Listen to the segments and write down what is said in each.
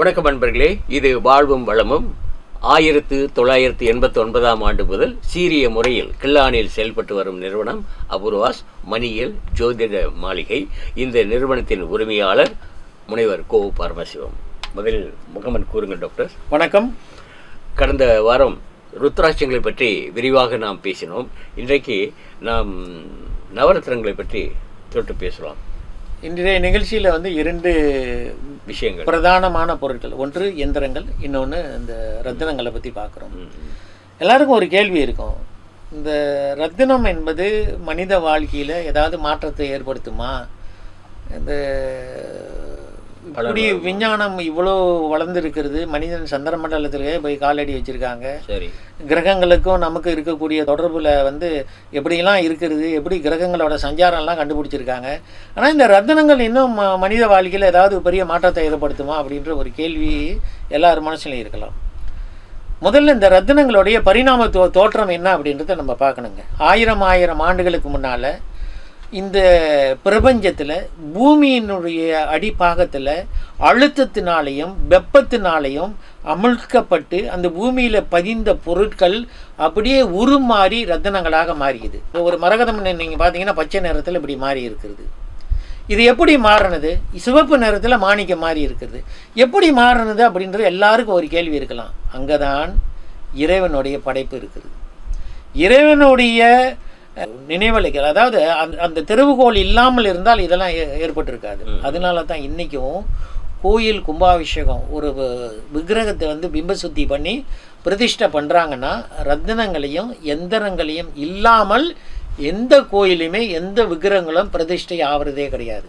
வணக்கம் நண்பர்களே இது வாழ்வும் வளமும். ஆயிரத்து தொள்ளாயிரத்து எண்பத்தி ஒன்பதாம் ஆண்டு முதல் சீரிய முறையில் கில்லானில் செயல்பட்டு வரும் நிறுவனம் அபூர்வாஸ் மணியல் ஜோதிட மாளிகை. இந்த நிறுவனத்தின் உரிமையாளர் முனைவர் கோ பரமசிவம். முதலில் முகமன் கூறுங்கள் டாக்டர். வணக்கம். கடந்த வாரம் ருத்ராட்சங்களை பற்றி விரிவாக நாம் பேசினோம். இன்றைக்கு நாம் நவரத்னங்களை பற்றி தொட்டு பேசலாம். இன்றைய நிகழ்ச்சியில் வந்து இரண்டு விஷயங்கள். பிரதானமான பொருட்கள். ஒன்று எந்திரங்கள் இன்னொன்று இந்த ரத்தினங்களை பற்றி பார்க்குறோம். எல்லாருக்கும் ஒரு கேள்வி இருக்கும். இந்த ரத்தினம் என்பது மனித வாழ்க்கையில் ஏதாவது மாற்றத்தை ஏற்படுத்துமா? இந்த இப்படி விஞ்ஞானம் இவ்வளோ வளர்ந்துருக்கிறது மனிதன் சந்திர மண்டலத்திலே போய் காலடி வச்சுருக்காங்க. சரி. கிரகங்களுக்கும் நமக்கு இருக்கக்கூடிய தொடர்பில் வந்து எப்படிலாம் இருக்கிறது எப்படி கிரகங்களோட சஞ்சாரம்லாம் கண்டுபிடிச்சிருக்காங்க. ஆனால் இந்த ரத்தினங்கள் இன்னும் மனித வாழ்க்கையில் ஏதாவது பெரிய மாற்றத்தை ஏற்படுத்துமா அப்படின்ற ஒரு கேள்வி எல்லார் மனசுலையும் இருக்கலாம். முதல்ல இந்த ரத்தினங்களுடைய பரிணாம தோ தோற்றம் என்ன அப்படின்றத நம்ம பார்க்கணுங்க. ஆயிரம் ஆயிரம் ஆண்டுகளுக்கு முன்னால் இந்த பிரபஞ்சத்தில் பூமியினுடைய அடிப்பாகத்தில் அழுத்தத்தினாலையும் வெப்பத்தினாலையும் அமுழ்க்கப்பட்டு அந்த பூமியில் பதிந்த பொருட்கள் அப்படியே உருமாறி ரத்தனங்களாக மாறியது. ஒரு மரகதம் நீங்கள் பார்த்தீங்கன்னா பச்சை நிறத்தில் இப்படி மாறி இருக்கிறது. இது எப்படி மாறினது? சிவப்பு நிறத்தில் மாணிக்கம் மாறி இருக்கிறது. எப்படி மாறினது அப்படின்றது எல்லாருக்கும் ஒரு கேள்வி இருக்கலாம். அங்கே தான் இறைவனுடைய படைப்பு இருக்குது இறைவனுடைய நினைவலைகள் அதாவது அந்த அந்த தெருவுகோல் இல்லாமல் இருந்தால் இதெல்லாம் ஏ- ஏற்பட்டிருக்காது. அதனால தான் இன்றைக்கும் கோயில் கும்பாபிஷேகம் ஒரு விக்கிரகத்தை வந்து பிம்ப சுத்தி பண்ணி பிரதிஷ்டை பண்ணுறாங்கன்னா ரத்தினங்களையும் எந்திரங்களையும் இல்லாமல் எந்த கோயிலுமே எந்த விக்கிரகங்களும் பிரதிஷ்டை ஆகிறதே கிடையாது.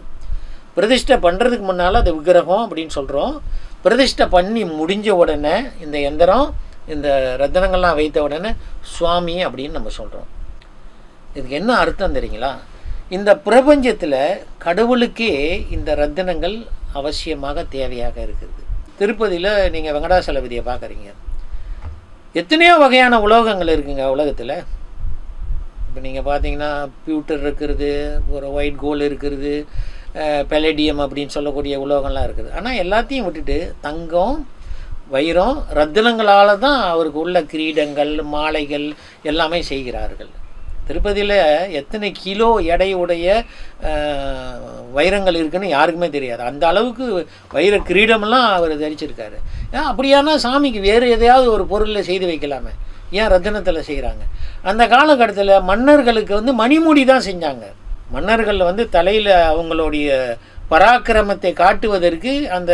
பிரதிஷ்டை பண்ணுறதுக்கு முன்னால் அது விக்கிரகம் அப்படின்னு சொல்கிறோம் பிரதிஷ்டை பண்ணி முடிஞ்ச உடனே இந்த எந்திரம் இந்த ரத்தினங்கள்லாம் வைத்த உடனே சுவாமி அப்படின்னு நம்ம சொல்கிறோம் இதுக்கு என்ன அர்த்தம் தெரியுங்களா? இந்த பிரபஞ்சத்தில் கடவுளுக்கே இந்த ரத்தினங்கள் அவசியமாக தேவையாக இருக்குது. திருப்பதியில் நீங்கள் வெங்கடாசலபதியை பார்க்குறீங்க எத்தனையோ வகையான உலோகங்கள் இருக்குங்க உலகத்தில். இப்போ நீங்கள் பார்த்தீங்கன்னா பியூட்டர் இருக்கிறது ஒரு ஒயிட் கோல் இருக்கிறது பெலடியம் அப்படின்னு சொல்லக்கூடிய உலோகம்லாம் இருக்குது. ஆனால் எல்லாத்தையும் விட்டுட்டு தங்கம் வைரம் ரத்தினங்களால் தான் அவருக்கு உள்ள கிரீடங்கள் மாலைகள் எல்லாமே செய்கிறார்கள். திருப்பதியில் எத்தனை கிலோ எடையுடைய வைரங்கள் இருக்குன்னு யாருக்குமே தெரியாது. அந்த அளவுக்கு வைர கிரீடமெல்லாம் அவர் தரிச்சிருக்காரு. ஏன் அப்படியானா சாமிக்கு வேறு எதையாவது ஒரு பொருளில் செய்து வைக்கலாமே? ஏன் ரத்தினத்தில் செய்கிறாங்க அந்த காலகட்டத்தில் மன்னர்களுக்கு வந்து மணிமுடி தான் செஞ்சாங்க. மன்னர்கள் வந்து தலையில் அவங்களுடைய பராக்கிரமத்தை காட்டுவதற்கு அந்த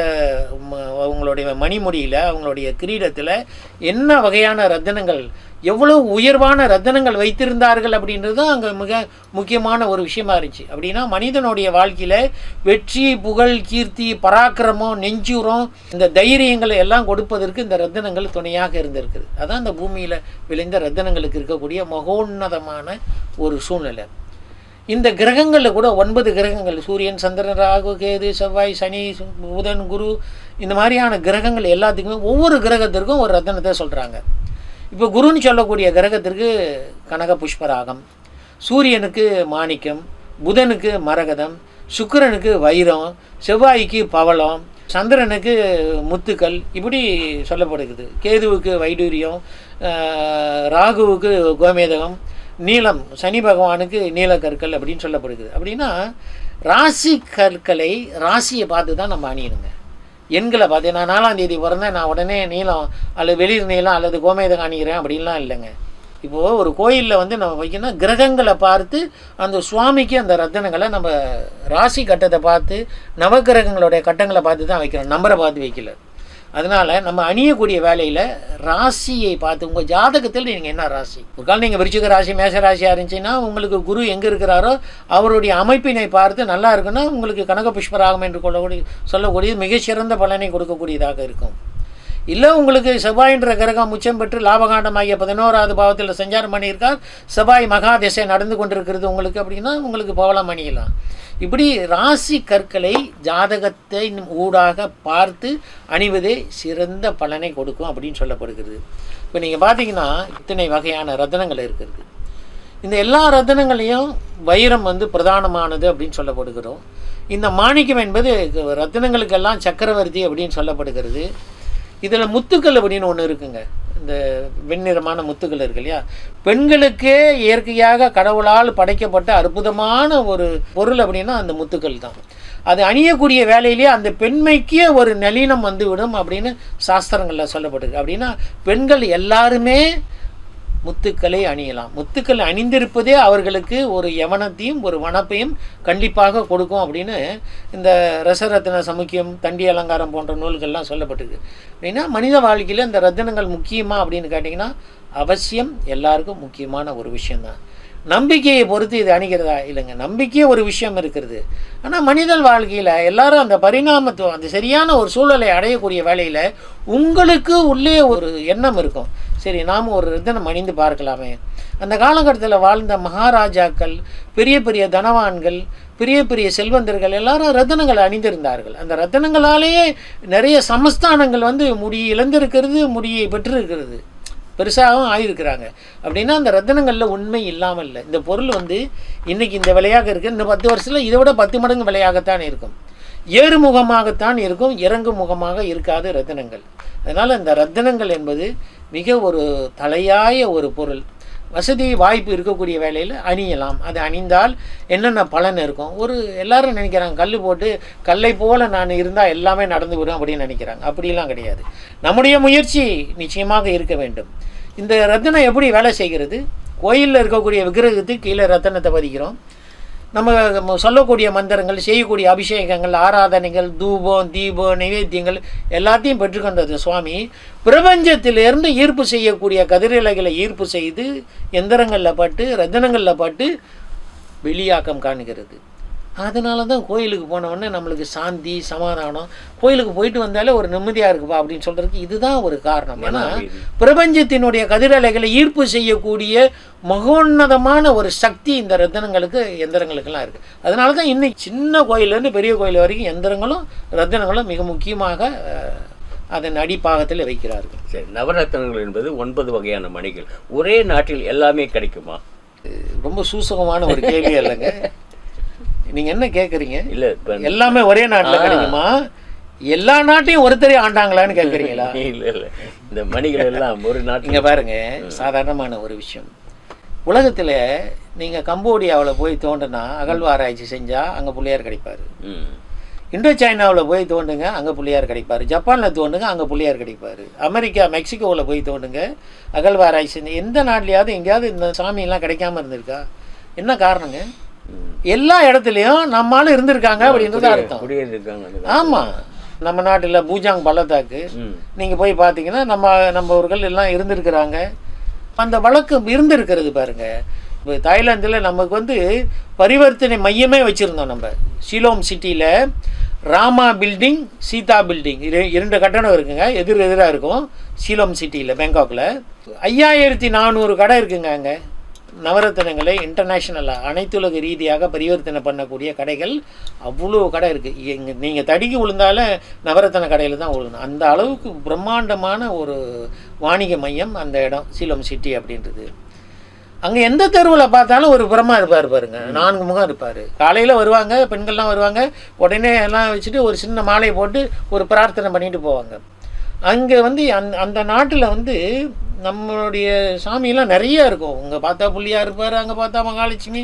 ம- அவங்களுடைய மணிமுடியில் அவங்களுடைய கிரீடத்தில் என்ன வகையான ரத்தினங்கள் எவ்வளோ உயர்வான ரத்தனங்கள் வைத்திருந்தார்கள் அப்படின்றது தான் அங்கே மிக முக்கியமான ஒரு விஷயமா இருந்துச்சு. அப்படின்னா மனிதனுடைய வாழ்க்கையில் வெற்றி புகழ் கீர்த்தி பராக்கிரமம் நெஞ்சுரம் இந்த தைரியங்களை எல்லாம் கொடுப்பதற்கு இந்த ரத்தனங்கள் துணையாக இருந்திருக்குது. அதான் இந்த பூமியில் விளைந்த ரத்தனங்களுக்கு இருக்கக்கூடிய மகோன்னதமான ஒரு சூழ்நிலை. இந்த கிரகங்களில் கூட ஒன்பது கிரகங்கள் சூரியன் சந்திரன் ராகு கேது செவ்வாய் சனி புதன் குரு இந்த மாதிரியான கிரகங்கள் எல்லாத்துக்குமே ஒவ்வொரு கிரகத்திற்கும் ஒரு ரத்தனத்தை சொல்கிறாங்க இப்போ குருன்னு சொல்லக்கூடிய கிரகத்திற்கு கனக புஷ்பராகம். சூரியனுக்கு மாணிக்கம் புதனுக்கு மரகதம் சுக்கிரனுக்கு வைரம் செவ்வாய்க்கு பவளம் சந்திரனுக்கு முத்துக்கள் இப்படி சொல்லப்படுகிறது. கேதுவுக்கு வைடூரியம் ராகுவுக்கு கோமேதகம் நீலம் சனி பகவானுக்கு நீலக்கற்கள் அப்படின்னு சொல்லப்படுகிறது. அப்படின்னா ராசி கற்களை ராசியை பார்த்து தான் நம்ம அணியணுங்க. எண்களை பார்த்து நான் நாலாம் தேதி பிறந்தேன் நான் உடனே நீளம் அல்லது வெளிர் நீளம் அல்லது கோமேதகம் அணிகிறேன் அப்படின்லாம் இல்லைங்க. இப்போது ஒரு கோயிலில் வந்து நம்ம வைக்கணும்னா கிரகங்களை பார்த்து அந்த சுவாமிக்கு அந்த ரத்தனங்களை நம்ம ராசி கட்டத்தை பார்த்து நவகிரகங்களுடைய கட்டங்களை பார்த்து தான் வைக்கிறோம் நம்பரை பார்த்து வைக்கல. அதனால் நம்ம அணியக்கூடிய வேலையில் ராசியை பார்த்து உங்கள் ஜாதகத்தில் நீங்கள் என்ன ராசி? ஒரு காலம் நீங்கள் விருச்சிக ராசி மேச ராசியாக இருந்துச்சுன்னா உங்களுக்கு குரு எங்கே இருக்கிறாரோ அவருடைய அமைப்பினை பார்த்து நல்லா இருக்குன்னா உங்களுக்கு கனக புஷ்பராகம் என்று கொள்ளக்கூடிய சொல்லக்கூடிய மிகச்சிறந்த பலனை கொடுக்கக்கூடியதாக இருக்கும். இல்லை உங்களுக்கு செவ்வாயின்ற கிரகம் உச்சம் பெற்று லாபகாண்டமாகிய பதினோராவது பாவத்தில் சஞ்சாரம் பண்ணியிருக்கார். செவ்வாய் மகா திசை நடந்து கொண்டிருக்கிறது உங்களுக்கு அப்படின்னா உங்களுக்கு பவளம் அணியலாம் இப்படி ராசி கற்களை ஜாதகத்தை ஊடாக பார்த்து அணிவதே சிறந்த பலனை கொடுக்கும் அப்படின்னு சொல்லப்படுகிறது. இப்போ நீங்கள் பார்த்தீங்கன்னா இத்தனை வகையான ரத்தனங்கள் இருக்கிறது. இந்த எல்லா ரத்தனங்களையும் வைரம் வந்து பிரதானமானது அப்படின்னு சொல்லப்படுகிறோம். இந்த மாணிக்கம் என்பது ரத்தினங்களுக்கெல்லாம் சக்கரவர்த்தி அப்படின்னு சொல்லப்படுகிறது. இதில் முத்துக்கள் அப்படின்னு ஒன்று இருக்குங்க. இந்த வெண்ணிறமான முத்துக்கள் இருக்கு இல்லையா? பெண்களுக்கே இயற்கையாக கடவுளால் படைக்கப்பட்ட அற்புதமான ஒரு பொருள் அப்படின்னா அந்த முத்துக்கள் தான். அது அணியக்கூடிய வேலையிலேயே அந்த பெண்மைக்கே ஒரு நளினம் வந்துவிடும் அப்படின்னு சாஸ்திரங்களில் சொல்லப்பட்டிருக்கு. அப்படின்னா பெண்கள் எல்லாருமே முத்துக்களை அணியலாம். முத்துக்கள் அணிந்திருப்பதே அவர்களுக்கு ஒரு யவனத்தையும் ஒரு வனப்பையும் கண்டிப்பாக கொடுக்கும் அப்படின்னு இந்த ரசரத்ன சமுக்கியம் தண்டி அலங்காரம் போன்ற நூல்கள்லாம் சொல்லப்பட்டிருக்கு. அப்படின்னா மனித வாழ்க்கையில் இந்த ரத்தினங்கள் முக்கியமா அப்படின்னு கேட்டிங்கன்னா அவசியம் எல்லாருக்கும் முக்கியமான ஒரு விஷயம்தான். நம்பிக்கையை பொறுத்து இது அணிகிறதா? இல்லைங்க. நம்பிக்கையே ஒரு விஷயம் இருக்கிறது. ஆனால் மனிதன் வாழ்க்கையில் எல்லாரும் அந்த பரிணாமத்துவம் அந்த சரியான ஒரு சூழலை அடையக்கூடிய வேலையில் உங்களுக்கு உள்ளே ஒரு எண்ணம் இருக்கும். சரி நாம் ஒரு ரத்தனம் அணிந்து பார்க்கலாமே. அந்த காலகட்டத்தில் வாழ்ந்த மகாராஜாக்கள் பெரிய பெரிய தனவான்கள் பெரிய பெரிய செல்வந்தர்கள் எல்லாரும் ரத்தினங்கள் அணிந்திருந்தார்கள். அந்த ரத்தனங்களாலேயே நிறைய சமஸ்தானங்கள் வந்து முடி இழந்திருக்கிறது முடியை பெற்றிருக்கிறது. பெருசாகவும் ஆயிருக்கிறாங்க. அப்படின்னா அந்த ரத்தனங்களில் உண்மை இல்லாமல் இல்லை. இந்த பொருள் வந்து இன்றைக்கி இந்த விலையாக இருக்குது இந்த பத்து வருஷத்தில் இதை விட பத்து மடங்கு விலையாகத்தான் இருக்கும். ஏறுமுகமாகத்தான் இருக்கும். இறங்கு முகமாக இருக்காது ரத்தினங்கள். அதனால் இந்த ரத்தினங்கள் என்பது மிக ஒரு தலையாய ஒரு பொருள். வசதி வாய்ப்பு இருக்கக்கூடிய வேலையில் அணியலாம். அது அணிந்தால் என்னென்ன பலன் இருக்கும்? ஒரு எல்லாரும் நினைக்கிறாங்க கல் போட்டு கல்லை போல நான் இருந்தால் எல்லாமே நடந்து விடும் அப்படின்னு நினைக்கிறாங்க. அப்படிலாம் கிடையாது. நம்முடைய முயற்சி நிச்சயமாக இருக்க வேண்டும். இந்த ரத்தனம் எப்படி வேலை செய்கிறது? கோயிலில் இருக்கக்கூடிய விக்கிரகத்துக்கு கீழே ரத்தனத்தை பதிக்கிறோம். நம்ம சொல்லக்கூடிய மந்திரங்கள் செய்யக்கூடிய அபிஷேகங்கள் ஆராதனைகள் தூபம் தீபம் நைவேத்தியங்கள் எல்லாத்தையும் பெற்றுக்கொண்டது சுவாமி. பிரபஞ்சத்திலிருந்து ஈர்ப்பு செய்யக்கூடிய கதிரிலைகளை ஈர்ப்பு செய்து எந்திரங்களில் பட்டு ரத்தினங்களில் பட்டு வெளியாக்கம் காணுகிறது. அதனால தான் கோயிலுக்கு போனவுடனே நம்மளுக்கு சாந்தி சமாதானம். கோயிலுக்கு போயிட்டு வந்தாலே ஒரு நிம்மதியாக இருக்குப்பா அப்படின்னு சொல்கிறதுக்கு இதுதான் ஒரு காரணம். ஏன்னா பிரபஞ்சத்தினுடைய கதிரலைகளை ஈர்ப்பு செய்யக்கூடிய மகோன்னதமான ஒரு சக்தி இந்த ரத்தினங்களுக்கு எந்திரங்களுக்கெல்லாம் இருக்குது அதனால தான் இன்னைக்கு சின்ன கோயிலேருந்து பெரிய கோயில் வரைக்கும் எந்திரங்களும் ரத்தினங்களும் மிக முக்கியமாக அதன் அடிப்பாகத்தில் வைக்கிறார்கள் சரி நவரத்னங்கள் என்பது ஒன்பது வகையான மணிகள். ஒரே நாட்டில் எல்லாமே கிடைக்குமா? ரொம்ப சூசகமான ஒரு கேள்வி இல்லைங்க நீங்கள் என்ன கேட்குறீங்க இல்ல எல்லாமே ஒரே நாட்டில் கிடைக்குமா? எல்லா நாட்டையும் ஒருத்தரே ஆண்டாங்களான்னு கேட்குறீங்களா இல்ல இல்ல. இந்த மணிகள் எல்லாம் ஒரு இங்கே பாருங்க சாதாரணமான ஒரு விஷயம். உலகத்தில் நீங்கள் கம்போடியாவில் போய் தோண்டுனா அகழ்வாராய்ச்சி செஞ்சால் அங்கே புள்ளையார் கிடைப்பார். இந்தோ சைனாவில் போய் தோண்டுங்க அங்கே புள்ளையார் கிடைப்பார். ஜப்பானில் தோண்டுங்க அங்கே புள்ளையார் கிடைப்பார். அமெரிக்கா மெக்சிகோவில் போய் தோண்டுங்க அகழ்வாராய்ச்சி எந்த நாட்டிலையாவது எங்கேயாவது இந்த சாமியெல்லாம் கிடைக்காம இருந்திருக்கா? என்ன காரணங்க. எல்லா இடத்துலையும் நம்மளால இருந்திருக்காங்க அப்படின்றது அர்த்தம். ஆமாம் நம்ம நாட்டில் பூஜாங் பள்ளத்தாக்கு. நீங்கள் போய் பார்த்தீங்கன்னா நம்ம நம்மவர்கள் எல்லாம் இருந்திருக்கிறாங்க. அந்த வழக்கம் இருந்திருக்கிறது பாருங்க. இப்போ தாய்லாந்தில் நமக்கு வந்து பரிவர்த்தனை மையமே வச்சுருந்தோம் நம்ம. ஷிலோம் சிட்டியில் ராமா பில்டிங் சீதா பில்டிங். இரு இரண்டு கட்டணம் இருக்குங்க. எதிர் எதிராக இருக்கும். ஷிலோம் சிட்டியில் பேங்காக்கில் ஐயாயிரத்தி நானூறு கடை இருக்குங்க அங்கே. நவரத்தினங்களை இன்டர்நேஷ்னலாக அனைத்துலக ரீதியாக பரிவர்த்தனை பண்ணக்கூடிய கடைகள் அவ்வளோ கடை இருக்குது எங்க நீங்கள் தடுக்கி விழுந்தாலே நவரத்தின கடையில் தான் விழுணும் அந்த அளவுக்கு பிரம்மாண்டமான ஒரு வாணிக மையம் அந்த இடம் சீலம் சிட்டி அப்படின்றது. அங்கே எந்த தெருவில் பார்த்தாலும் ஒரு புறமா இருப்பார் பாருங்க. நான்கு முகம் இருப்பார். காலையில் வருவாங்க பெண்கள்லாம் வருவாங்க உடனே எல்லாம் வச்சுட்டு ஒரு சின்ன மாலையை போட்டு ஒரு பிரார்த்தனை பண்ணிட்டு போவாங்க. அங்கே வந்து அந்த அந்த நாட்டில் வந்து நம்மளுடைய சாமியெல்லாம் நிறைய இருக்கும். இங்கே பார்த்தா புள்ளியா இருப்பார் அங்கே பார்த்தா மகாலட்சுமி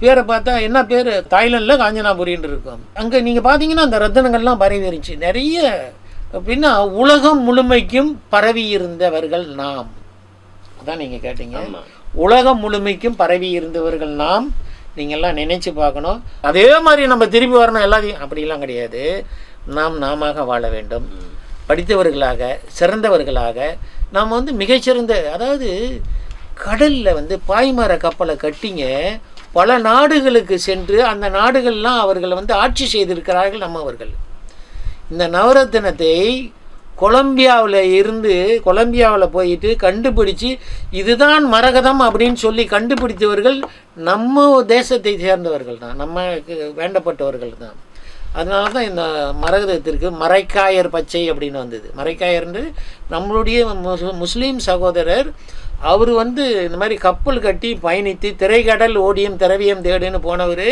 பேரை பார்த்தா என்ன பேர்? தாய்லாண்டில் காஞ்சனாபுரின்னு இருக்கும். அங்கே நீங்கள் பார்த்தீங்கன்னா அந்த ரத்தனங்கள்லாம் பரவி இருந்துச்சு நிறைய அப்படின்னா உலகம் முழுமைக்கும் பரவி இருந்தவர்கள் நாம். அதான் நீங்கள் கேட்டீங்க. உலகம் முழுமைக்கும் பரவி இருந்தவர்கள் நாம். நீங்கள்லாம் நினைச்சு பார்க்கணும். அதே மாதிரி நம்ம திரும்பி வரணும் எல்லாத்தையும் அப்படிலாம் கிடையாது. நாம் நாமாக வாழ வேண்டும். படித்தவர்களாக சிறந்தவர்களாக நாம் வந்து மிகச்சிறந்த அதாவது கடலில் வந்து பாய்மர கப்பலை கட்டிங்க பல நாடுகளுக்கு சென்று அந்த நாடுகள்லாம் அவர்களை வந்து ஆட்சி செய்திருக்கிறார்கள் நம்மவர்கள் இந்த நவரத்தினத்தை கொலம்பியாவில் இருந்து கொலம்பியாவில் போயிட்டு கண்டுபிடிச்சு இதுதான் மரகதம் அப்படின்னு சொல்லி கண்டுபிடித்தவர்கள் நம்ம தேசத்தை சேர்ந்தவர்கள் தான் நமக்கு வேண்டப்பட்டவர்கள் தான். அதனால தான் இந்த மரகதத்திற்கு மரைக்காயர் பச்சை அப்படின்னு வந்தது. மரைக்காயர்ன்றது நம்மளுடைய முஸ்- முஸ்லீம் சகோதரர் அவர் வந்து இந்த மாதிரி கப்பல் கட்டி பயணித்து திரைக்கடல் ஓடியம் திரவியம் தேடுன்னு போனவர்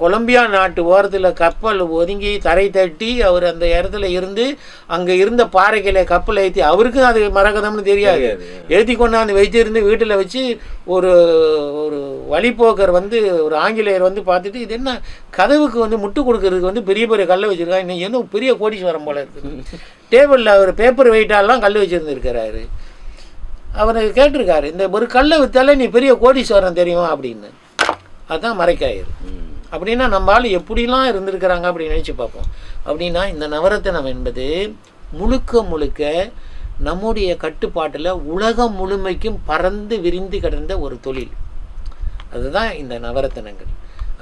கொலம்பியா நாட்டு ஓரத்தில் கப்பல் ஒதுங்கி தரை தட்டி அவர் அந்த இடத்துல இருந்து அங்கே இருந்த பாறைகளை கப்பல் ஏற்றி அவருக்கும் அது மரகதம்னு தெரியாது. ஏற்றி கொண்டாந்து வச்சிருந்து வீட்டில் வச்சு ஒரு ஒரு வழிப்போக்கர் வந்து ஒரு ஆங்கிலேயர் வந்து பார்த்துட்டு இது என்ன கதவுக்கு வந்து முட்டு கொடுக்கறதுக்கு வந்து பெரிய பெரிய கல்லை வச்சுருக்காங்க இன்னும் என்ன பெரிய கோடீஸ்வரம் போல இருக்குது. டேபிளில் அவர் பேப்பர் வெயிட்டாலாம் கல் வச்சுருந்துருக்கிறாரு. அவர் கேட்டிருக்காரு இந்த ஒரு கல்லை வித்தாலே நீ பெரிய கோடீஸ்வரம் தெரியுமா? அப்படின்னு. அதுதான் மறைக்காயிரு. அப்படின்னா நம்ம ஆள் எப்படிலாம் இருந்திருக்கிறாங்க அப்படின்னு நினச்சி பார்ப்போம். அப்படின்னா இந்த நவரத்தினம் என்பது முழுக்க முழுக்க நம்முடைய கட்டுப்பாட்டில் உலகம் முழுமைக்கும் பறந்து விரிந்து கிடந்த ஒரு தொழில். அதுதான் இந்த நவரத்தினங்கள்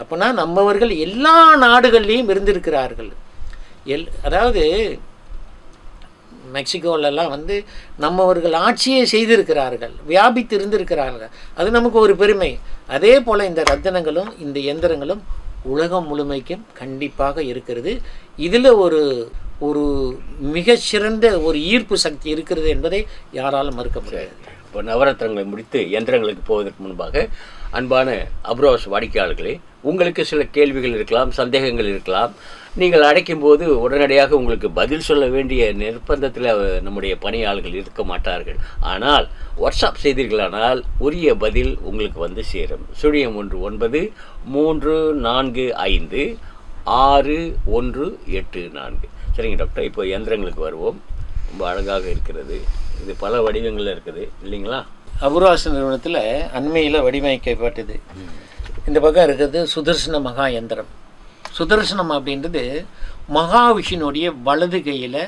அப்போனா நம்மவர்கள் எல்லா நாடுகள்லேயும் இருந்திருக்கிறார்கள். எல் அதாவது மெக்சிகோலெல்லாம் வந்து நம்மவர்கள் ஆட்சியை செய்திருக்கிறார்கள் வியாபித்து இருந்திருக்கிறார்கள் அது நமக்கு ஒரு பெருமை. அதே போல் இந்த ரத்தனங்களும் இந்த எந்திரங்களும் உலகம் முழுமைக்கும் கண்டிப்பாக இருக்கிறது. இதில் ஒரு ஒரு மிகச்சிறந்த ஒரு ஈர்ப்பு சக்தி இருக்கிறது என்பதை யாராலும் மறுக்க முடியாது. இப்போ நவரத்னங்களை முடித்து எந்திரங்களுக்கு போவதற்கு முன்பாக அன்பான அப்ரோஸ் வாடிக்கையாளர்களே உங்களுக்கு சில கேள்விகள் இருக்கலாம் சந்தேகங்கள் இருக்கலாம். நீங்கள் அடைக்கும் போது உடனடியாக உங்களுக்கு பதில் சொல்ல வேண்டிய நிர்பந்தத்தில் நம்முடைய பணியாளர்கள் இருக்க மாட்டார்கள். ஆனால் வாட்ஸ்அப் செய்தீர்களானால் உரிய பதில் உங்களுக்கு வந்து சேரும். சுழியம் ஒன்று ஒன்பது மூன்று நான்கு ஐந்து ஆறு ஒன்று எட்டு நான்கு. சரிங்க டாக்டர். இப்போ எந்திரங்களுக்கு வருவோம். ரொம்ப அழகாக இருக்கிறது. இது பல வடிவங்களில் இருக்குது. இல்லைங்களா? அபுராச நிறுவனத்தில் அண்மையில் வடிவமைக்கப்பட்டது. இந்த பக்கம் இருக்கிறது சுதர்சன மகா எந்திரம் சுதர்சனம் அப்படின்றது மகாவிஷ்ணுடைய வலது கையில்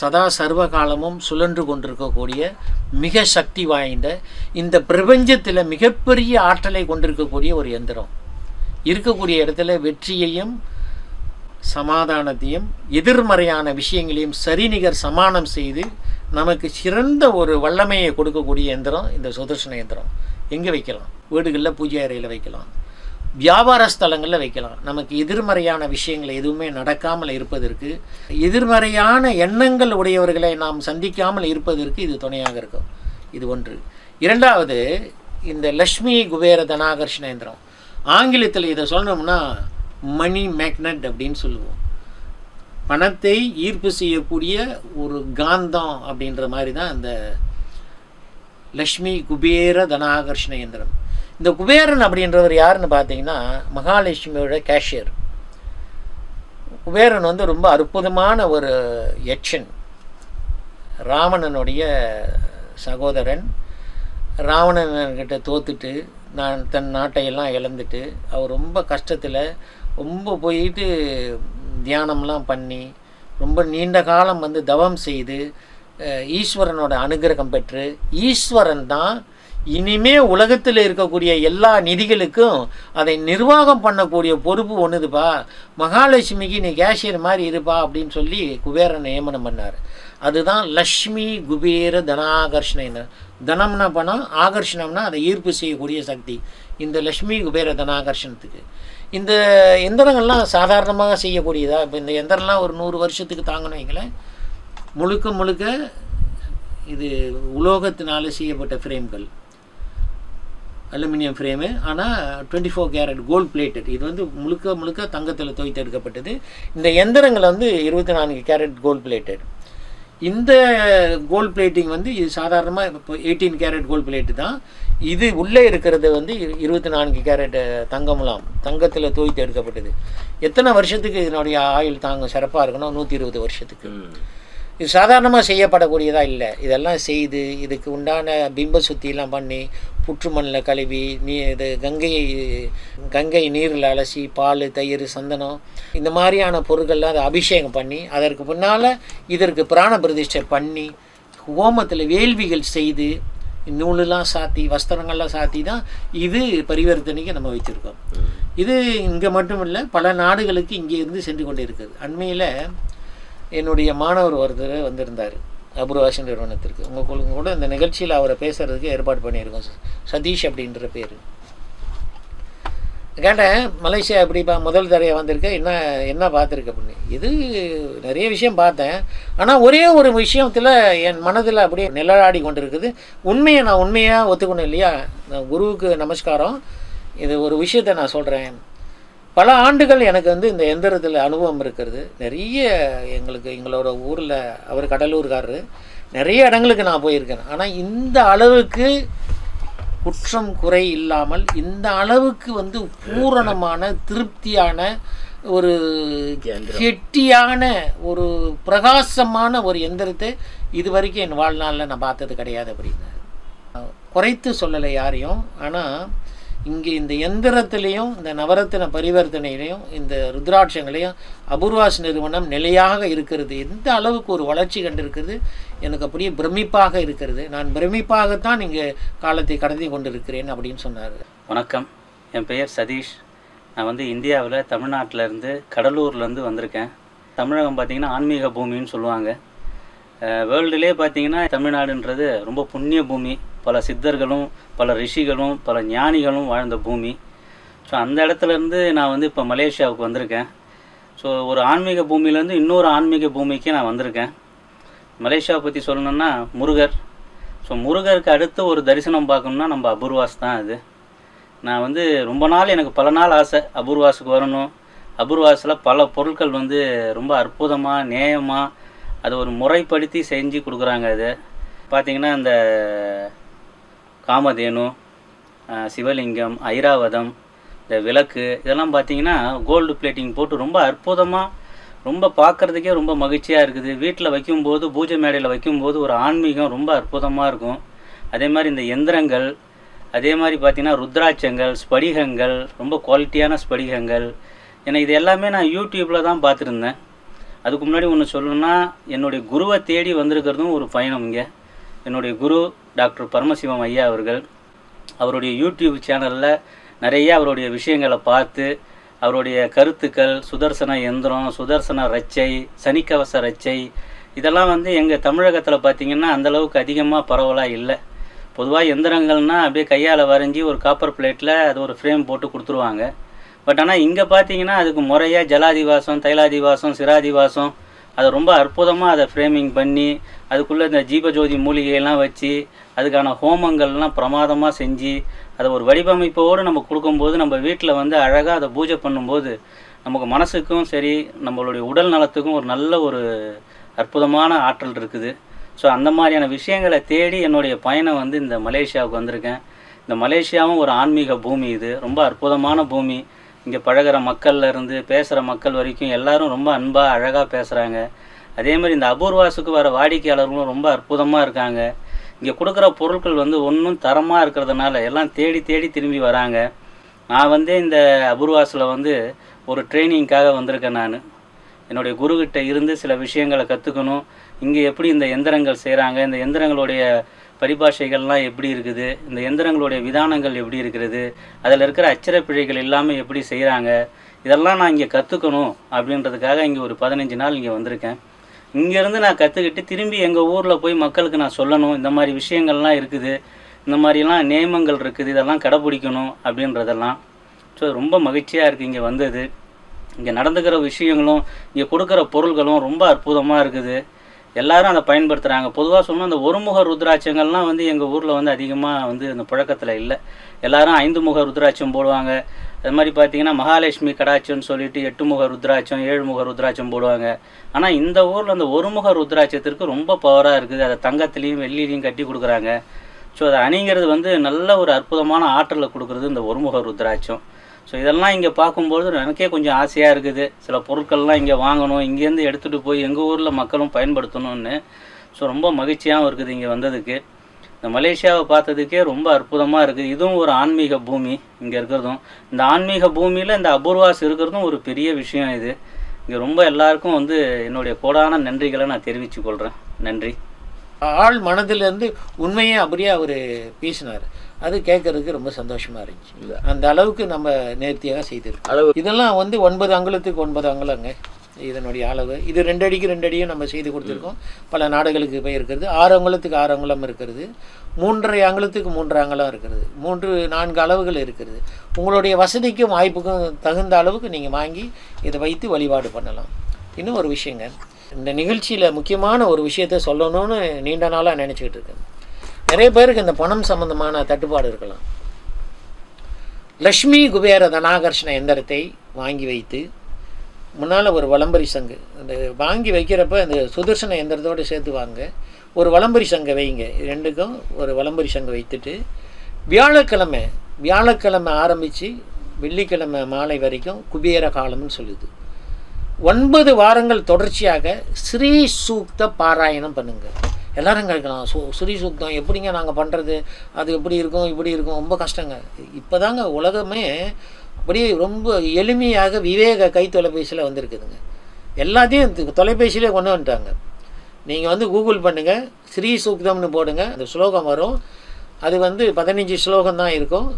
சதா சர்வகாலமும் சுழன்று கொண்டிருக்கக்கூடிய மிக சக்தி வாய்ந்த இந்த பிரபஞ்சத்தில் மிகப்பெரிய ஆற்றலை கொண்டிருக்கக்கூடிய ஒரு எந்திரம் இருக்கக்கூடிய இடத்துல வெற்றியையும் சமாதானத்தையும் எதிர்மறையான விஷயங்களையும் சரிநிகர் சமானம் செய்து நமக்கு சிறந்த ஒரு வல்லமையை கொடுக்கக்கூடிய எந்திரம் இந்த சுதர்சன எந்திரம். எங்கே வைக்கலாம்? வீடுகளில் பூஜை அறையில் வைக்கலாம். வியாபார ஸ்தலங்களில் வைக்கலாம். நமக்கு எதிர்மறையான விஷயங்கள் எதுவுமே நடக்காமல் இருப்பதற்கு எதிர்மறையான எண்ணங்கள் உடையவர்களை நாம் சந்திக்காமல் இருப்பதற்கு இது துணையாக இருக்கும். இது ஒன்று. இரண்டாவது இந்த லக்ஷ்மி குபேர தனாகர்ஷண எந்திரம். ஆங்கிலத்தில் இதை சொல்லணும்னா மணி மேக்னட் அப்படின்னு சொல்லுவோம். பணத்தை ஈர்ப்பு செய்யக்கூடிய ஒரு காந்தம் அப்படின்ற மாதிரி தான் அந்த லக்ஷ்மி குபேர தனாகர்ஷண இயந்திரம். இந்த குபேரன் அப்படின்றவர் யாருன்னு பார்த்தீங்கன்னா மகாலட்சுமியோட கேஷியர் குபேரன் வந்து ரொம்ப அற்புதமான ஒரு யட்சன். ராவணனுடைய சகோதரன். ராவணன்கிட்ட தோத்துட்டு நான் தன் நாட்டையெல்லாம் இழந்துட்டு அவர் ரொம்ப கஷ்டத்தில் ரொம்ப போயிட்டு தியானம்லாம் பண்ணி ரொம்ப நீண்ட காலம் வந்து தவம் செய்து ஈஸ்வரனோட அனுகிரகம் பெற்று ஈஸ்வரன் தான் இனிமே உலகத்தில் இருக்கக்கூடிய எல்லா நிதிகளுக்கும் அதை நிர்வாகம் பண்ணக்கூடிய பொறுப்பு ஒன்றுதுப்பா மகாலட்சுமிக்கு நீ கேஷியர் மாதிரி இருப்பா அப்படின்னு சொல்லி குபேரன் நியமனம் பண்ணார். அதுதான் லக்ஷ்மி குபேர தனாகர்ஷண தனம்னா பணம் ஆகர்ஷணம்னா அதை ஈர்ப்பு செய்யக்கூடிய சக்தி. இந்த லக்ஷ்மி குபேர தனாகர்ஷணத்துக்கு. இந்த எந்திரங்கள்லாம் சாதாரணமாக செய்யக்கூடியதா? இப்போ இந்த எந்திரம்லாம் ஒரு நூறு வருஷத்துக்கு தாங்கணும் வைங்களேன். முழுக்க முழுக்க இது உலோகத்தினால செய்யப்பட்ட ஃப்ரேம்கள். அலுமினியம் ஃப்ரேமு ஆனால் twenty four carat gold plated. இது வந்து முழுக்க முழுக்க தங்கத்தில் துவைத்து எடுக்கப்பட்டது இந்த எந்திரங்கள் வந்து இருபத்தி நான்கு கேரட் கோல்ட் பிளேட்டட். இந்த கோல்ட் பிளேட்டிங் வந்து இது சாதாரணமாக இப்போ எயிட்டீன் கேரட் கோல்ட் பிளேட்டு தான். இது உள்ளே இருக்கிறது வந்து இரு- இருபத்தி நான்கு கேரட் தங்கம்லாம் தங்கத்தில் துவைத்து எடுக்கப்பட்டது. எத்தனை வருஷத்துக்கு இதனுடைய ஆயுள் தாங்க சிறப்பாக இருக்கணும்? நூற்றி இருபது வருஷத்துக்கு. இது சாதாரணமாக செய்யப்படக்கூடியதா இல்லை. இதெல்லாம் செய்து இதுக்கு உண்டான பிம்ப சுத்தியெல்லாம் பண்ணி புற்றுமண்ணில் கழுவி நீ இது கங்கை கங்கை நீரில் அலசி பால் தயிர் சந்தனம் இந்த மாதிரியான பொருட்கள்லாம் அதை அபிஷேகம் பண்ணி அதற்கு பின்னால் இதற்கு பிராண பிரதிஷ்டை பண்ணி ஹோமத்தில் வேள்விகள் செய்து நூலெல்லாம் சாத்தி வஸ்திரங்கள்லாம் சாத்தி தான் இது பரிவர்த்தனைக்கு நம்ம வச்சுருக்கோம் இது இங்கே மட்டும் இல்லை பல நாடுகளுக்கு இங்கே இருந்து சென்று கொண்டு இருக்குது அண்மையில் என்னுடைய மாணவர் ஒருத்தர் வந்திருந்தார் அபூர்வாசன் நிறுவனத்திற்கு. உங்கள் கூட- கூட இந்த நிகழ்ச்சியில் அவரை பேசுகிறதுக்கு ஏற்பாடு பண்ணியிருக்கோம் சதீஷ் அப்படின்ற பேர். கேட்டேன் மலேசியா பா முதல் தடையாக வந்திருக்க என்ன என்ன பார்த்துருக்க அப்படின்னு. இது நிறைய விஷயம் பார்த்தேன். ஆனால் ஒரே ஒரு விஷயத்தில் என் மனதில் அப்படியே நிழலாடி கொண்டு இருக்குது உண்மையை நான் உண்மையாக ஒத்துக்கணும் இல்லையா? நான் குருவுக்கு நமஸ்காரம். இது ஒரு விஷயத்தை நான் சொல்கிறேன் பல ஆண்டுகள் எனக்கு வந்து இந்த எந்திரத்தில் அனுபவம் இருக்கிறது. நிறைய எங்களுக்கு எங்களோட ஊரில் அவர் கடலூர்காரரு. நிறைய இடங்களுக்கு நான் போயிருக்கேன். ஆனால் இந்த அளவுக்கு குற்றம் குறை இல்லாமல் இந்த அளவுக்கு வந்து பூரணமான திருப்தியான ஒரு கெட்டியான ஒரு பிரகாசமான ஒரு எந்திரத்தை இது வரைக்கும் என் வாழ்நாளில் நான் பார்த்தது கிடையாது அப்படின்னு. குறைத்து சொல்லலை யாரையும். ஆனால் இங்கே இந்த எந்திரத்திலையும் இந்த நவரத்தின பரிவர்த்தனையிலையும் இந்த ருத்ராட்சங்களையும் அபூர்வாஸ் நிறுவனம் நிலையாக இருக்கிறது. எந்த அளவுக்கு ஒரு வளர்ச்சி கண்டிருக்கிறது? எனக்கு அப்படியே பிரமிப்பாக இருக்கிறது. நான் பிரமிப்பாகத்தான் இங்கே காலத்தை கடத்தி கொண்டிருக்கிறேன் அப்படின்னு சொன்னார். வணக்கம். என் பெயர் சதீஷ். நான் வந்து இந்தியாவில் தமிழ்நாட்டிலேருந்து கடலூர்லேருந்து வந்திருக்கேன். தமிழகம் பார்த்திங்கன்னா ஆன்மீக பூமின்னு சொல்லுவாங்க. வேர்ல்டுலே பார்த்தீங்கன்னா தமிழ்நாடுன்றது ரொம்ப புண்ணிய பூமி. பல சித்தர்களும் பல ரிஷிகளும் பல ஞானிகளும் வாழ்ந்த பூமி. ஸோ அந்த இடத்துல இருந்து நான் வந்து இப்போ மலேசியாவுக்கு வந்திருக்கேன். ஸோ ஒரு ஆன்மீக பூமியிலேருந்து இன்னொரு ஆன்மீக பூமிக்கு நான் வந்திருக்கேன். மலேசியாவை பற்றி சொல்லணுன்னா முருகர். ஸோ முருகருக்கு அடுத்து ஒரு தரிசனம் பார்க்கணுன்னா நம்ம அபூர்வாஸ் தான் அது. நான் வந்து ரொம்ப நாள் எனக்கு பல நாள் ஆசை அபூர்வாஸுக்கு வரணும். அபூர்வாஸில் பல பொருட்கள் வந்து ரொம்ப அற்புதமாக நேயமாக அதை ஒரு முறைப்படுத்தி செஞ்சு கொடுக்குறாங்க அது. பார்த்திங்கன்னா அந்த காமதேனு சிவலிங்கம் ஐராவதம் இந்த விளக்கு இதெல்லாம் பார்த்தீங்கன்னா கோல்டு பிளேட்டிங் போட்டு ரொம்ப அற்புதமாக ரொம்ப பார்க்குறதுக்கே ரொம்ப மகிழ்ச்சியாக இருக்குது. வீட்டில் வைக்கும்போது பூஜை மேடையில் வைக்கும்போது ஒரு ஆன்மீகம் ரொம்ப அற்புதமாக இருக்கும். அதே மாதிரி இந்த எந்திரங்கள் அதே மாதிரி பார்த்திங்கன்னா ருத்ராட்சங்கள் ஸ்படிகங்கள் ரொம்ப குவாலிட்டியான ஸ்படிகங்கள். ஏன்னா இது எல்லாமே நான் யூடியூப்பில் தான் பார்த்துருந்தேன் அதுக்கு முன்னாடி ஒன்று சொல்லணும்னா என்னுடைய குருவை தேடி வந்திருக்கிறதும் ஒரு பயணம் இங்கே. என்னுடைய குரு டாக்டர் பரமசிவம் ஐயா அவர்கள் அவருடைய யூடியூப் சேனலில் நிறைய அவருடைய விஷயங்களை பார்த்து அவருடைய கருத்துக்கள் சுதர்சன எந்திரம் சுதர்சன ரச்சை சனிக்கவச ரச்சை இதெல்லாம் வந்து எங்கள் தமிழகத்தில் பார்த்திங்கன்னா அந்தளவுக்கு அதிகமாக பரவலாக இல்லை. பொதுவாக எந்திரங்கள்னால் அப்படியே கையால் வரைஞ்சி ஒரு காப்பர் பிளேட்டில் அது ஒரு ஃப்ரேம் போட்டு கொடுத்துருவாங்க. பட் ஆனால் இங்கே பார்த்தீங்கன்னா அதுக்கு முறையாக ஜலாதிவாசம் தைலாதிவாசம் சிராதிவாசம் அதை ரொம்ப அற்புதமாக அதை ஃப்ரேமிங் பண்ணி அதுக்குள்ளே இந்த ஜீவஜோதி மூலிகையெல்லாம் வச்சு அதுக்கான ஹோமங்கள்லாம் பிரமாதமாக செஞ்சு அதை ஒரு வடிவமைப்போடு நம்ம கொடுக்கும்போது நம்ம வீட்டில் வந்து அழகாக அதை பூஜை பண்ணும்போது நமக்கு மனசுக்கும் சரி நம்மளுடைய உடல் நலத்துக்கும் ஒரு நல்ல ஒரு அற்புதமான ஆற்றல் இருக்குது. ஸோ அந்த மாதிரியான விஷயங்களை தேடி என்னுடைய பயணம் வந்து இந்த மலேசியாவுக்கு வந்திருக்கேன். இந்த மலேசியாவும் ஒரு ஆன்மீக பூமி இது. ரொம்ப அற்புதமான பூமி. இங்கே பழகுற மக்கள்லேருந்து பேசுகிற மக்கள் வரைக்கும் எல்லோரும் ரொம்ப அன்பாக அழகாக பேசுகிறாங்க அதே மாதிரி இந்த அபூர்வாசுக்கு வர வாடிக்கையாளர்களும் ரொம்ப அற்புதமாக இருக்காங்க. இங்கே கொடுக்குற பொருட்கள் வந்து ஒன்றும் தரமாக இருக்கிறதுனால எல்லாம் தேடி தேடி திரும்பி வராங்க. நான் வந்து இந்த அபூர்வாஸில் வந்து ஒரு ட்ரைனிங்க்காக வந்திருக்கேன் நான். என்னுடைய குருக்கிட்ட இருந்து சில விஷயங்களை கற்றுக்கணும் இங்கே எப்படி இந்த எந்திரங்கள் செய்கிறாங்க இந்த எந்திரங்களுடைய பரிபாஷைகள்லாம் எப்படி இருக்குது? இந்த எந்திரங்களுடைய விதானங்கள் எப்படி இருக்கிறது அதில் இருக்கிற அச்சர பிழைகள் எல்லாமே எப்படி செய்கிறாங்க? இதெல்லாம் நான் இங்கே கற்றுக்கணும் அப்படின்றதுக்காக இங்கே ஒரு பதினஞ்சு நாள் இங்கே வந்திருக்கேன். இங்கேருந்து நான் கற்றுக்கிட்டு திரும்பி எங்கள் ஊரில் போய் மக்களுக்கு நான் சொல்லணும் இந்த மாதிரி விஷயங்கள்லாம் இருக்குது இந்த மாதிரிலாம் நியமங்கள் இருக்குது இதெல்லாம் கடைப்பிடிக்கணும் அப்படின்றதெல்லாம். ஸோ ரொம்ப மகிழ்ச்சியாக இருக்குது இங்கே வந்தது. இங்கே நடந்துக்கிற விஷயங்களும் இங்கே கொடுக்குற பொருள்களும் ரொம்ப அற்புதமாக இருக்குது. எல்லாரும் அதை பயன்படுத்துகிறாங்க பொதுவாக சொன்னால் அந்த ஒருமுக ருத்ராட்சங்கள்லாம் வந்து எங்கள் ஊரில் வந்து அதிகமாக வந்து அந்த புழக்கத்தில் இல்லை. எல்லாரும் ஐந்து முக ருத்ராட்சம் போடுவாங்க. அது மாதிரி பார்த்தீங்கன்னா மகாலட்சுமி கடாட்சம்னு சொல்லிட்டு எட்டு முக ருத்ராட்சம் ஏழு முக ருத்ராட்சம் போடுவாங்க. ஆனால் இந்த ஊரில் அந்த ஒருமுக ருத்ராட்சத்திற்கு ரொம்ப பவராக இருக்குது. அதை தங்கத்துலேயும் வெள்ளிலையும் கட்டி கொடுக்குறாங்க. ஸோ அதை அணிங்கிறது வந்து நல்ல ஒரு அற்புதமான ஆற்றலை கொடுக்குறது இந்த ஒருமுக ருத்ராட்சம். ஸோ இதெல்லாம் இங்கே பார்க்கும்பொழுது எனக்கே கொஞ்சம் ஆசையாக இருக்குது. சில பொருட்கள்லாம் இங்கே வாங்கணும் இங்கேருந்து எடுத்துகிட்டு போய் எங்கள் ஊரில் மக்களும் பயன்படுத்தணும்னு. ஸோ ரொம்ப மகிழ்ச்சியாகவும் இருக்குது இங்கே வந்ததுக்கு. இந்த மலேசியாவை பார்த்ததுக்கே ரொம்ப அற்புதமாக இருக்குது. இதுவும் ஒரு ஆன்மீக பூமி இங்கே இருக்கிறதும். இந்த ஆன்மீக பூமியில் இந்த அபூர்வாஸ் இருக்கிறதும் ஒரு பெரிய விஷயம் இது. இங்கே ரொம்ப எல்லாருக்கும் வந்து என்னுடைய கோடான நன்றிகளை நான் தெரிவித்துக்கொள்கிறேன் நன்றி. ஆள் மனதிலிருந்து உண்மையே அப்படியே அவர் பேசினார். அது கேட்கறதுக்கு ரொம்ப சந்தோஷமா இருந்துச்சு. அந்த அளவுக்கு நம்ம நேர்த்தியாக செய்திருக்கோம். அளவு. இதெல்லாம் வந்து ஒன்பது அங்குலத்துக்கு ஒன்பது அங்குலங்க இதனுடைய அளவு. இது ரெண்டு அடிக்கு ரெண்டு அடியும் நம்ம செய்து கொடுத்துருக்கோம். பல நாடுகளுக்கு போயிருக்கிறது ஆறு அங்குலத்துக்கு ஆறு அங்குலம் இருக்கிறது. மூன்றரை அங்குலத்துக்கு மூன்று அங்குலம் இருக்கிறது. மூன்று நான்கு அளவுகள் இருக்கிறது. உங்களுடைய வசதிக்கும் வாய்ப்புக்கும் தகுந்த அளவுக்கு நீங்கள் வாங்கி இதை வைத்து வழிபாடு பண்ணலாம். இன்னும் ஒரு விஷயங்க. இந்த நிகழ்ச்சியில் முக்கியமான ஒரு விஷயத்தை சொல்லணும்னு நீண்ட நாளாக நினச்சிக்கிட்டு இருக்கேன். நிறைய பேருக்கு இந்த பணம் சம்பந்தமான தட்டுப்பாடு இருக்கலாம். லக்ஷ்மி குபேர தனாகர்ஷண எந்திரத்தை வாங்கி வைத்து முன்னால் ஒரு வளம்பரி சங்கு. அந்த வாங்கி வைக்கிறப்ப அந்த சுதர்சன எந்திரத்தோடு சேர்த்து வாங்க. ஒரு வளம்பரி சங்கை வைங்க. ரெண்டுக்கும் ஒரு வளம்பரி சங்கை வைத்துட்டு வியாழக்கிழமை வியாழக்கிழமை ஆரம்பித்து வெள்ளிக்கிழமை மாலை வரைக்கும் குபேர காலம்னு சொல்லுது. ஒன்பது வாரங்கள் தொடர்ச்சியாக ஸ்ரீ சூக்த பாராயணம் பண்ணுங்கள் எல்லாரும் கேட்கலாம் சு ஸ்ரீ சுத்தம் எப்படிங்க நாங்கள் பண்ணுறது அது எப்படி இருக்கும் இப்படி இருக்கும் ரொம்ப கஷ்டங்க. இப்போ தாங்க உலகமே அப்படியே ரொம்ப எளிமையாக விவேக கை தொலைபேசியில் வந்திருக்குதுங்க. எல்லாத்தையும் தொலைபேசியிலே கொண்டு வந்துட்டாங்க. நீங்கள் வந்து கூகுள் பண்ணுங்கள் ஸ்ரீ சூக்தம்னு போடுங்க அந்த ஸ்லோகம் வரும். அது வந்து பதினஞ்சு ஸ்லோகம் தான் இருக்கும்.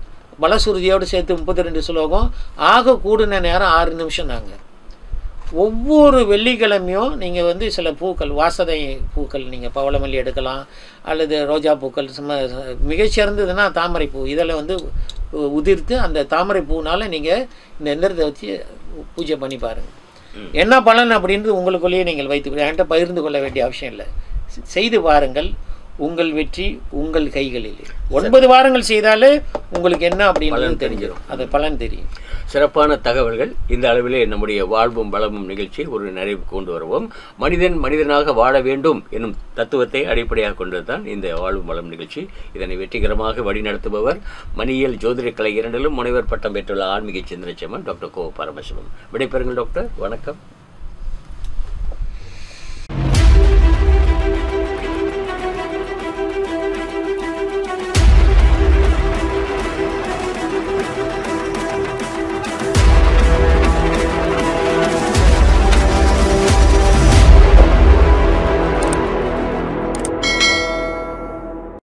பலசுருதியோடு சேர்த்து முப்பத்தி ரெண்டு ஸ்லோகம். ஆக கூடுன நேரம் ஆறு நிமிஷம் தாங்க ஒவ்வொரு வெள்ளிக்கிழமையும் நீங்கள் வந்து சில பூக்கள் வாசனை பூக்கள் நீங்கள் பவளமல்லி எடுக்கலாம் அல்லது ரோஜா பூக்கள் சும்மா மிகச்சிறந்ததுன்னா தாமரை பூ. இதில் வந்து உதிர்த்து அந்த தாமரை பூனால நீங்கள் இந்த எந்திரத்தை வச்சு பூஜை பண்ணி பாருங்கள் என்ன பலன் அப்படின்றது உங்களுக்குள்ளேயே நீங்கள் வைத்து என்கிட்ட பகிர்ந்து கொள்ள வேண்டிய அவசியம் இல்லை. செய்து பாருங்கள். உங்கள் வெற்றி உங்கள் கைகளில். ஒன்பது வாரங்கள் செய்தாலே உங்களுக்கு என்ன அப்படின்றது பலன் தெரிஞ்சிடும் அது பலன் தெரியும். சிறப்பான தகவல்கள். இந்த அளவிலே நம்முடைய வாழ்வும் வளமும் நிகழ்ச்சி ஒரு நிறைவு கொண்டு வருவோம். மனிதன் மனிதனாக வாழ வேண்டும் எனும் தத்துவத்தை அடிப்படையாக கொண்டதுதான் இந்த வாழ்வும் வளம் நிகழ்ச்சி. இதனை வெற்றிகரமாக வழிநடத்துபவர் மணியியல் ஜோதிட கலை இரண்டிலும் முனைவர் பட்டம் பெற்றுள்ள ஆன்மீக சிந்தனை செம்மன் டாக்டர் கோ பரமசிவம். விடைபெறுங்கள் டாக்டர். வணக்கம்.